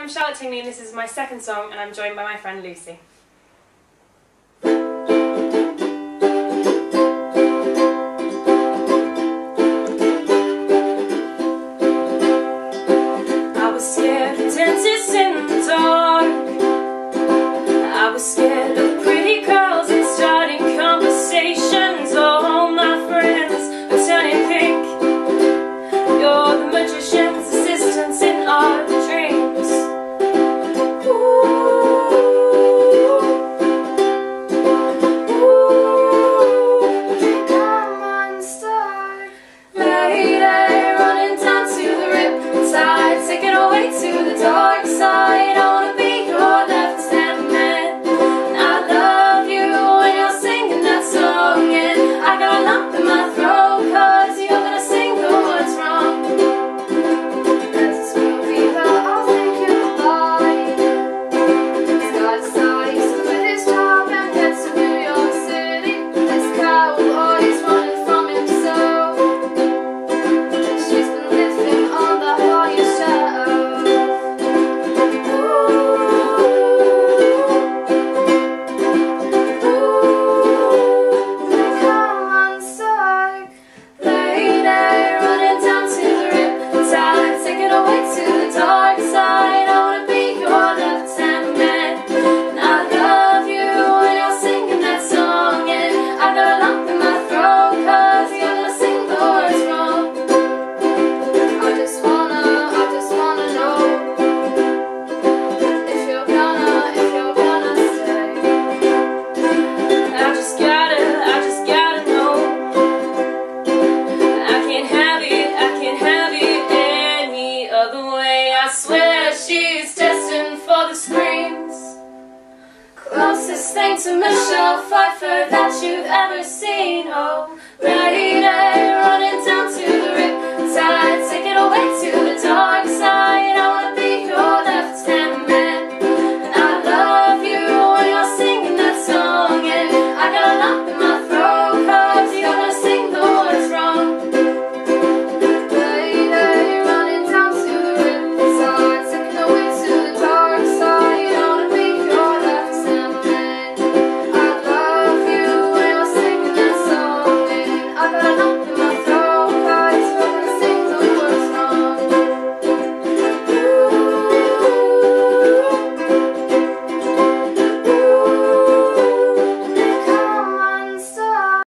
I'm Charlotte Tingley and this is my second song and I'm joined by my friend Lucy. Away to the dark side. I wanna be your left-hand man. And I love you when you're singing that song And I got a lump in my throat Cause you're gonna sing the words wrong. That's a movie that I'll think you like He's got his eyes with his job and heads to New York City. This guy Closest thing to Michelle Pfeiffer that you've ever seen. Oh,